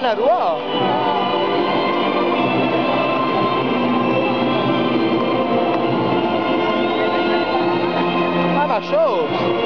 na rua? show.